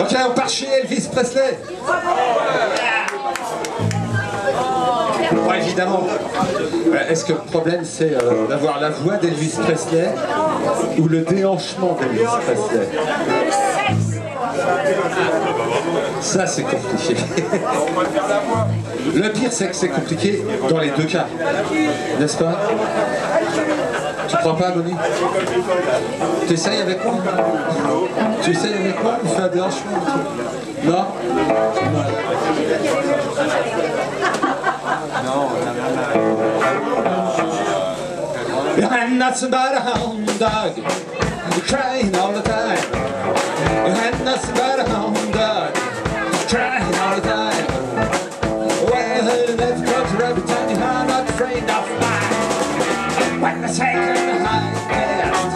Ok, on part chez Elvis Presley. Évidemment. Euh, Est-ce que le problème c'est euh, d'avoir la voix d'Elvis Presley ou le déhanchement d'Elvis Presley? Ça c'est compliqué. Le pire c'est que c'est compliqué dans les deux cas. N'est-ce pas? Crois pas, Tu essayes avec moi Tu essayes avec moi Il fait un déhanchement Non And that's about a hound dog crying all the time. And that's about a hound dog crying all the time. Well, they've got to every time you are not afraid of mine. When you're the test,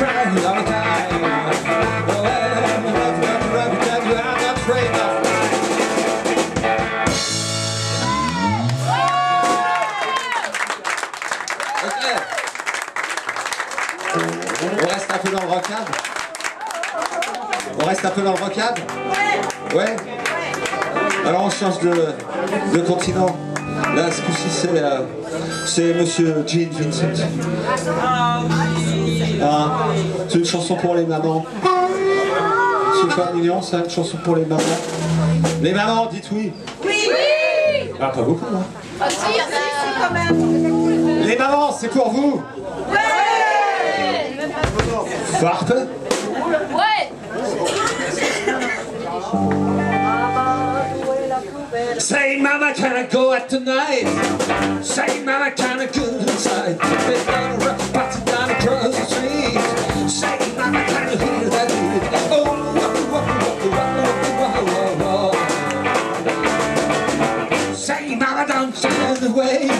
On reste un peu dans le rocade On reste un peu dans le rocade Ouais Alors on change de, de continent. Là, ce coup-ci, c'est euh, Monsieur Gene Vincent. Ah, c'est une chanson pour les mamans. C'est pas mignon, ça, une chanson pour les mamans. Les mamans, dites oui. Oui Ah, pas beaucoup, hein. Ah si, il y en a... quand même. Les mamans, c'est pour vous. Farpe Ouais Say, mama, can I go out tonight? Say, away.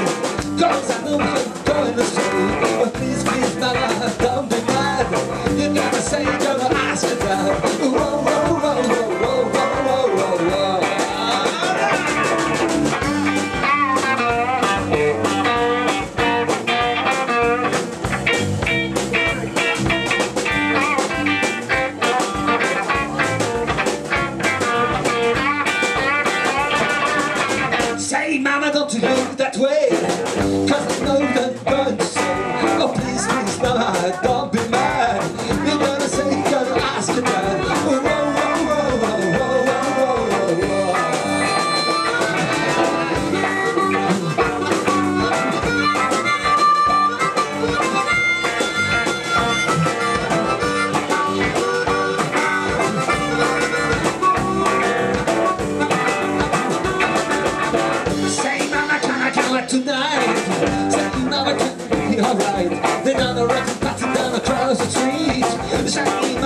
tonight Satin on a could be alright. Then on a rock, passing down across the street. Shining